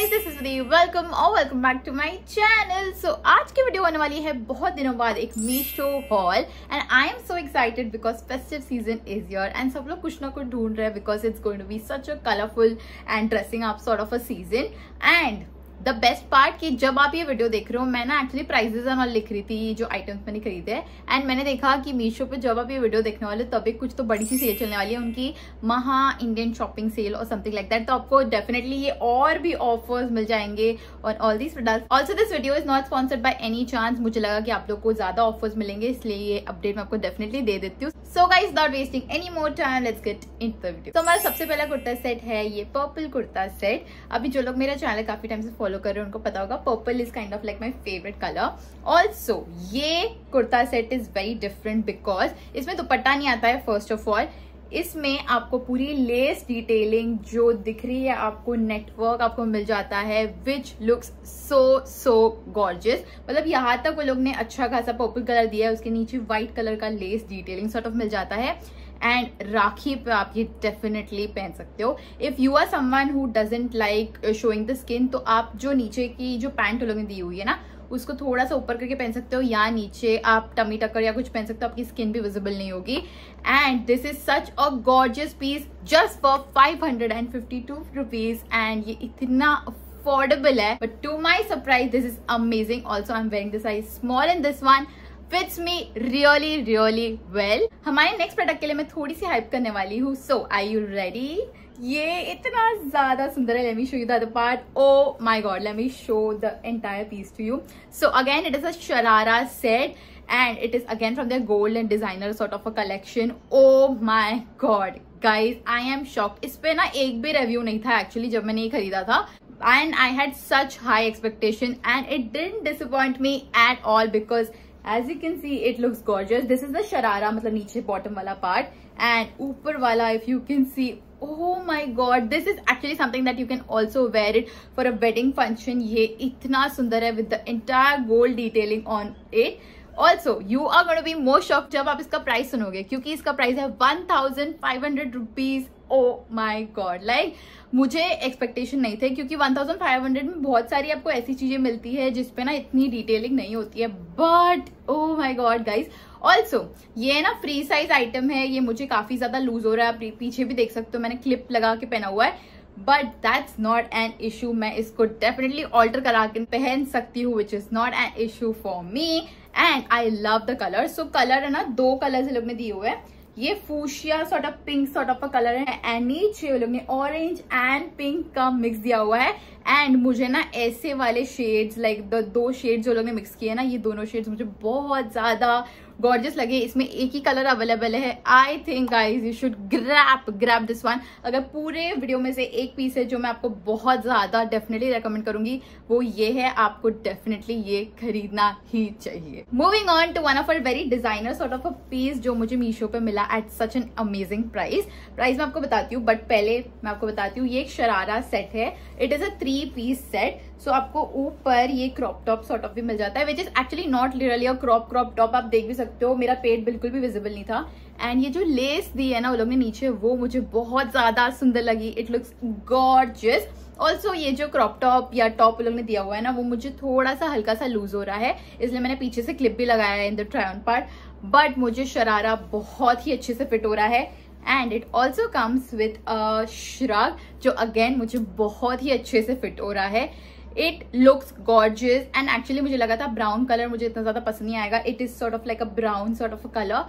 Guys this is welcome और welcome back to my channel so आज की video होने वाली है बहुत दिनों बाद एक Meesho haul and I am so excited because festive season is here and सब लोग कुछ ना कुछ ढूंढ रहे हैं because it's going to be such a colourful and dressing up sort of a season and the best part कि जब आप ये वीडियो देख रहे हो, मैं ना एक्चुअली प्राइजेस और लिख रही थी, जो आइटम्स मैंने खरीदे एंड मैंने देखा कि मीशो पे जब आप ये वीडियो देखने वाले तभी कुछ तो बड़ी सी सेल चलने वाली है, उनकी महा इंडियन शॉपिंग सेल और समथिंग लाइक दैट तो आपको डेफिनेटली ये और भी ऑफर्स मिल जाएँगे और all these product also this video is not sponsored by any chance मुझे लगा कि आप लोग को ज़्यादा ऑफर्स मिलेंगे, इसलिए ये अपडेट मैं आपको डेफिनेटली दे देती हूँ। So guys not wasting any more time let's get in the video तो हमारा सबसे पहला कुर्ता सेट है, ये पर्पल कुर्ता सेट अभी जो लोग मेरा चैनल काफ़ी टाइम से फॉलो कर रहे हैं, उनको पता होगा purple is kind of like my favourite colour also ये kurta set is very different because इसमें दुपट्टा नहीं आता है फ़र्स्ट ऑफ़ ऑल इसमें आपको पूरी लेस डिटेलिंग जो दिख रही है, आपको नेटवर्क आपको मिल जाता है which looks so so gorgeous मतलब यहाँ तक वो लोग ने अच्छा खासा पर्पल कलर दिया है, उसके नीचे व्हाइट कलर का लेस डिटेलिंग सॉर्ट ऑफ़ मिल जाता है. एंड राखी पे आप ये डेफिनेटली पहन सकते हो. If you are someone who doesn't like showing the skin तो आप जो नीचे की जो पैंट लोगों ने दी हुई है ना, उसको थोड़ा सा ऊपर करके पहन सकते हो, या नीचे आप टमी टक्कर या कुछ पहन सकते हो, आपकी स्किन भी विजिबल नहीं होगी. And this is such a gorgeous piece just for five hundred and fifty two rupees and ये इतना अफोर्डेबल है. But to my surprise this is amazing also I am wearing this size small in this one fits me really really well हमारे next product के लिए मैं थोड़ी सी hype करने वाली हूँ. सो आई यू रेडी ये इतना ज़्यादा सुंदर है. Let me show you the part oh my god let me show the entire piece to you so again it is a sharara set and it is again from the gold and designer sort of a collection oh my god guys I am shock इस पे ना एक भी review नहीं था actually जब मैंने ये खरीदा था. And I had such high expectation and it didn't disappoint me at all because as you can see it looks gorgeous this is the sharara मतलब नीचे बॉटम वाला पार्ट एंड ऊपर वाला if you can see oh my god this is actually something that you can also wear it for a wedding function ये इतना सुंदर है with the entire gold detailing on it also you are got be most shock जब आप इसका price सुनोगे, क्योंकि इसका प्राइस है one thousand five hundred rupees oh my god like मुझे एक्सपेक्टेशन नहीं थे, क्योंकि 1500 में बहुत सारी आपको ऐसी चीज़ें मिलती है जिसपे ना इतनी डिटेलिंग नहीं होती है. But oh my god guys also ये ना फ्री साइज़ आइटम है, ये मुझे काफ़ी ज़्यादा लूज हो रहा है. आप पीछे भी देख सकते हो, मैंने क्लिप लगा के पहना हुआ है. But that's not an issue मैं इसको डेफिनेटली ऑल्टर करा के पहन सकती हूँ which is not an issue for me and I love the colour so colour है ना, दो कलर लोग ने दिए हुए हैं। ये fuchsia sort of pink sort of colour है। एंड नीचे लोग ने ऑरेंज एंड पिंक का मिक्स दिया हुआ है। एंड मुझे ना ऐसे वाले शेड्स लाइक द दो शेड्स जो लोग ने मिक्स किए ना, ये दोनों शेड्स मुझे बहुत ज़्यादा गॉर्जियस लगे, इसमें एक ही कलर अवेलेबल है। I think guys you should grab grab this one अगर पूरे वीडियो में से एक पीस है जो मैं आपको बहुत ज़्यादा डेफिनेटली रेकमेंड करूँगी, वो ये है, आपको डेफिनेटली ये खरीदना ही चाहिए। Moving on to one of our very designer sort of a piece जो मुझे मीशो पे मिला at such an amazing price price मैं आपको बताती हूँ बट पहले मैं आपको बताती हूँ, ये एक शरारा सेट है। It is a three piece set so so, आपको ऊपर ये क्रॉप टॉप सॉर्ट ऑफ़ भी मिल जाता है which is actually not literally a crop crop top आप देख भी सकते हो। मेरा पेट बिल्कुल भी विजिबल नहीं था। एंड ये जो लेस दी है ना वो लोग ने नीचे वो मुझे बहुत ज़्यादा सुंदर लगी। इट लुक्स गॉर्जियस ऑल्सो ये जो क्रॉप टॉप या टॉप लोग ने दिया हुआ है ना वो मुझे थोड़ा सा हल्का सा लूज हो रहा है। इसलिए मैंने पीछे से क्लिप भी लगाया है in the try on part but मुझे शरारा बहुत ही अच्छे से फिट हो रहा है। And it also comes with shrug जो अगेन मुझे बहुत ही अच्छे से फिट हो रहा है। It looks gorgeous and actually मुझे लगा था ब्राउन कलर मुझे इतना ज़्यादा पसंद नहीं आएगा। It is sort of like a brown sort of colour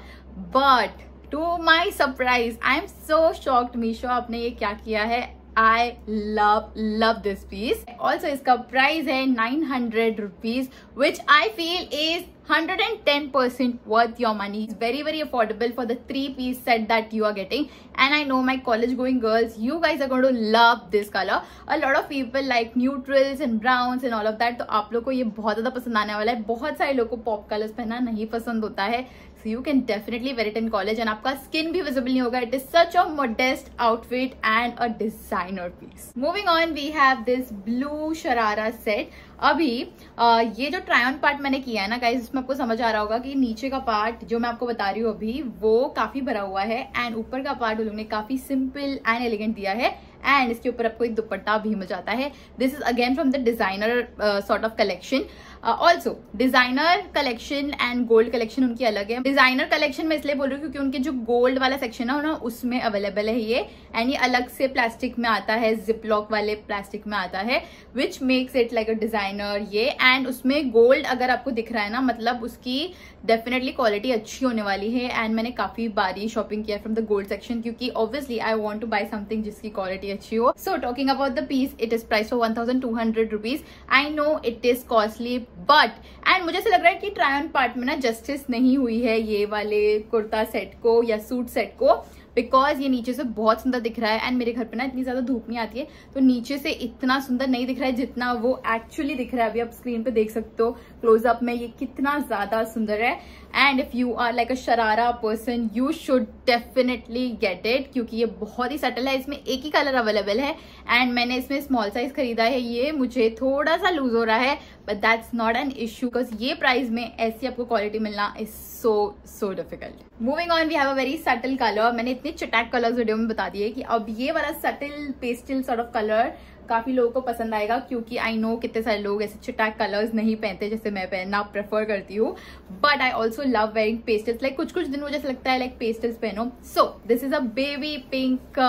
but to my surprise I am so shocked Meesho आपने ये क्या किया है? I love love this piece also इसका प्राइस है nine hundred rupees which I feel is 110% worth your money. It's very, very affordable for the three-piece set that you are getting. And I know my college-going girls, you guys are going to love this color. A lot of people like neutrals and browns and all of that. तो आप लोग को ये बहुत ज़्यादा पसंद आने वाला है बहुत सारे लोगों को पॉप कलर्स पहनना नहीं पसंद होता है so you can definitely wear it in college and आपका skin भी visible नहीं होगा it is such a modest outfit and a designer piece moving on we have this blue sharara set अभी आ, ये जो ट्रायन पार्ट मैंने किया है ना गाइज इसमें आपको समझ आ रहा होगा कि नीचे का पार्ट जो मैं आपको बता रही हूँ अभी, वो काफ़ी भरा हुआ है एंड ऊपर का पार्ट उन लोगों ने काफ़ी सिंपल एंड एलिगेंट दिया है एंड इसके ऊपर आपको एक दुपट्टा भी मिल जाता है this is again from the designer sort of collection also designer collection and gold collection उनकी अलग है। डिज़ाइनर कलेक्शन में इसलिए बोल रही हूँ क्योंकि उनके जो गोल्ड वाला सेक्शन है, ना, उसमें अवेलेबल है ये। एंड ये अलग से प्लास्टिक में आता है जिपलॉक वाले प्लास्टिक में आता है which makes it like a designer ये। एंड उसमें गोल्ड अगर आपको दिख रहा है ना मतलब उसकी डेफिनेटली क्वालिटी अच्छी होने वाली है। एंड मैंने काफ़ी बारी शॉपिंग किया फ्रॉम द गोल्ड सेक्शन क्योंकि obviously I want to buy something जिसकी क्वालिटी अच्छी हो। So talking about the piece it is price for one thousand two hundred rupees I know it is costly but and मुझे ऐसा लग रहा है कि ट्रायन पार्ट में ना जस्टिस नहीं हुई है ये वाले कुर्ता सेट को या सूट सेट को बिकॉज़ ये नीचे से बहुत सुंदर दिख रहा है एंड मेरे घर पे ना इतनी ज़्यादा धूप नहीं आती है तो नीचे से इतना सुंदर नहीं दिख रहा है जितना वो एक्चुअली दिख रहा है। अभी आप स्क्रीन पे देख सकते हो क्लोजअप में ये कितना ज़्यादा सुंदर है। And if you are like a sharara person you should definitely get it क्योंकि ये बहुत ही सटल है, इसमें एक ही कलर अवेलेबल है। एंड मैंने इसमें स्मॉल साइज़ खरीदा है, ये मुझे थोड़ा सा लूज हो रहा है but that's not an issue because ये प्राइस में ऐसी आपको क्वालिटी मिलना is so so difficult moving on we have a very subtle colour मैंने इतने चटैक कलर्स वीडियो में बता दिए कि अब ये वाला subtle pastel sort of colour काफ़ी लोगों को पसंद आएगा क्योंकि आई नो कितने सारे लोग ऐसे चिटाक कलर्स नहीं पहनते जैसे मैं पहनना प्रेफर करती हूँ. But I also love wearing pastels like कुछ कुछ दिन मुझे लगता है लाइक पेस्टल्स पहनो. So this is a baby pink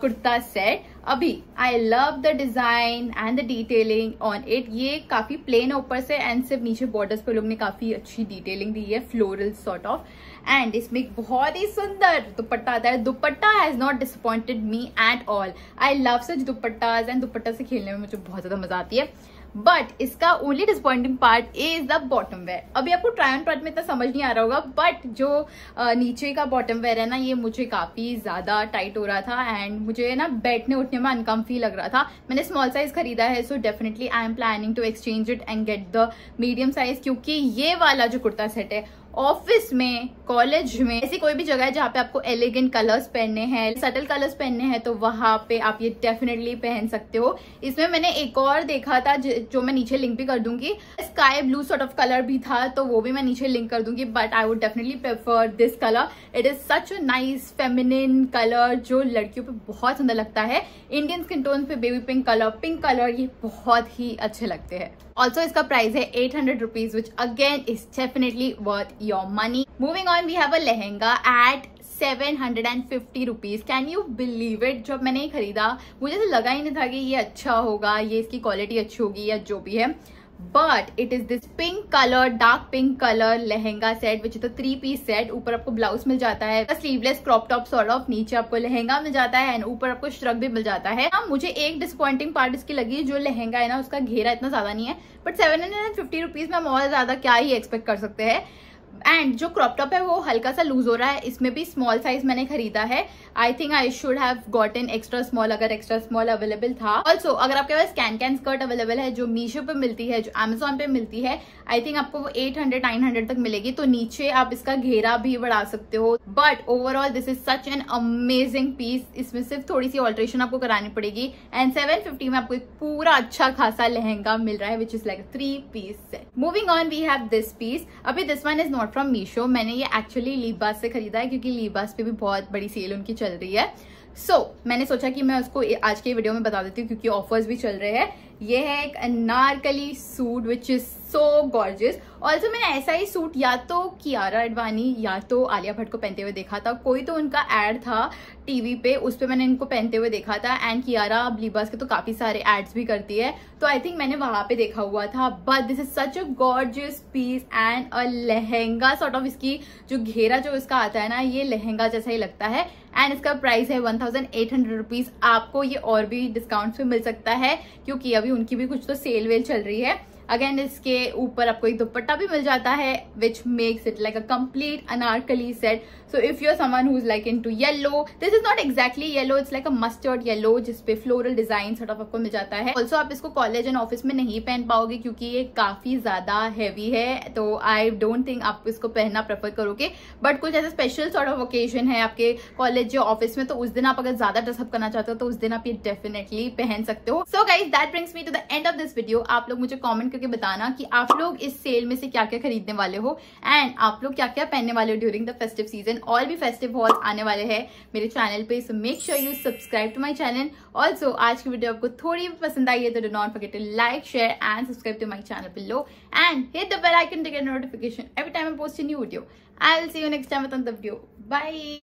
kurta set अभी I love the design and the detailing on it ये काफ़ी प्लेन ऊपर से एंड सिर्फ़ नीचे बॉर्डर्स पे लोग ने काफ़ी अच्छी डिटेलिंग दी है फ्लोरल सॉर्ट ऑफ़ एंड इसमें बहुत ही सुंदर दुपट्टा आता है। Dupatta has not disappointed me at all I love such dupattas and dupatta से खेलने में मुझे बहुत ज़्यादा मज़ा आती है। बट इसका only disappointing part is the bottom where अभी आपको ट्राई ऑन पार्ट में इतना समझ नहीं आ रहा होगा बट जो नीचे का बॉटम वेयर है ना, ये मुझे काफ़ी ज़्यादा टाइट हो रहा था एंड मुझे ना बैठने उठने में अनकम्फी लग रहा था। मैंने स्मॉल साइज़ खरीदा है so definitely I am planning to exchange it and get the medium size क्योंकि ये वाला जो कुर्ता सेट है ऑफ़िस में, कॉलेज में, ऐसी कोई भी जगह है जहाँ पे आपको एलिगेंट कलर्स पहनने हैं सटल कलर्स पहनने हैं तो वहाँ पे आप ये डेफिनेटली पहन सकते हो। इसमें मैंने एक और देखा था जो मैं नीचे लिंक भी कर दूँगी। Sky blue sort of colour भी था तो वो भी मैं नीचे लिंक कर दूँगी but I would definitely prefer this colour it is such nice feminine colour जो लड़कियों पे बहुत सुंदर लगता है। इंडियन स्किन टोन पे baby pink colour pink colour ये बहुत ही अच्छे लगते हैं। ऑल्सो इसका प्राइस है eight hundred rupees which again is definitely worth your money moving on we have a lehenga at seven hundred and fifty rupees can you believe it जब मैंने खरीदा, मुझे तो लगा ही नहीं था कि ये अच्छा होगा, ये इसकी क्वालिटी अच्छी होगी या जो भी है। But it is this pink colour dark pink colour lehenga set which is three piece set ऊपर आपको ब्लाउज मिल जाता है। Sleeveless crop top sort of नीचे आपको लहंगा मिल जाता है एंड ऊपर आपको श्रग भी मिल जाता है। हाँ मुझे एक डिसअपॉइंटिंग पार्ट इसकी लगी, जो लहंगा है ना, उसका घेरा इतना ज़्यादा नहीं है। But seven hundred and fifty rupees में हम और ज़्यादा क्या ही एक्सपेक्ट कर सकते हैं। एंड जो क्रॉप टॉप है, वो हल्का सा लूज हो रहा है। इसमें भी स्मॉल साइज़ मैंने खरीदा है। I think I should have got in extra small अगर एक्स्ट्रा स्मॉल अवेलेबल था। ऑल्सो अगर आपके पास कैन कैन स्कर्ट अवेलेबल है, जो मीशो पे मिलती है, जो अमेजोन पे मिलती है आई थिंक आपको वो एट हंड्रेड नाइन हंड्रेड तक मिलेगी। तो नीचे आप इसका घेरा भी बढ़ा सकते हो। But overall this is such an amazing piece इसमें सिर्फ़ थोड़ी सी ऑल्ट्रेशन आपको करानी पड़ेगी। एंड सेवन फिफ्टी में आपको एक पूरा अच्छा खासा लहंगा मिल रहा है which is like three piece moving on we have this piece अभी this one is not from Meesho मैंने ये एक्चुअली लीबास से खरीदा है क्योंकि लीबास पे भी बहुत बड़ी सेल उनकी चल रही है। सो so, मैंने सोचा कि मैं उसको आज के वीडियो में बता देती हूँ क्योंकि ऑफर्स भी चल रहे हैं। ये है एक anarkali suit which is so gorgeous also मैंने ऐसा ही सूट या तो कियारा अडवाणी या तो आलिया भट्ट को पहनते हुए देखा था। कोई तो उनका एड था टीवी पे उस पर मैंने इनको पहनते हुए देखा था। एंड कियारा ब्लीबर्स के तो काफ़ी सारे एड्स भी करती है। तो आई थिंक मैंने वहाँ पे देखा हुआ था। But this is such a gorgeous piece and a lehenga sort of इसकी जो घेरा जो इसका आता है ना ये लहंगा जैसा ही लगता है। एंड इसका प्राइस है one thousand eight hundred rupees आपको ये और भी डिस्काउंट्स पे मिल सकता है, क्योंकि अभी उनकी भी कुछ तो सेल वेल चल रही है। अगेन इसके ऊपर आपको एक दुपट्टा भी मिल जाता है which makes it like a complete anarkali set so if you're someone who is like into yellow this is not exactly yellow it's like a mustard yellow जिसपे फ्लोरल डिज़ाइन सॉर्ट ऑफ़ आपको मिल जाता है. Also आप इसको college and office में नहीं पहन पाओगे, क्योंकि ये काफ़ी ज़्यादा हैवी है तो आई डोंट थिंक आप इसको पहनना प्रेफर करोगे. बट कुछ ऐसे स्पेशल सॉर्ट ऑफ़ ओकेजन है आपके कॉलेज या ऑफ़िस में तो उस दिन आप अगर ज़्यादा ड्रेसअप करना चाहते हो तो उस दिन आप ये डेफिनेटली पहन सकते हो. So guys that brings me to the end of this video आप लोग मुझे कॉमेंट करके बताना कि आप लोग इस सेल में से क्या क्या खरीदने वाले हो एंड आप लोग क्या क्या पहनने वाले हो ड्यूरिंग द फेस्टिव सीज़न और भी फेस्टिव हॉल्स आने वाले हैं मेरे चैनल पे so make sure you subscribe to my channel also आज की वीडियो आपको थोड़ी भी पसंद आई है तो do not forget to like share and subscribe to my channel below and hit the bell icon to get notification every time I post a new video. I'll see you next time with another video. Bye.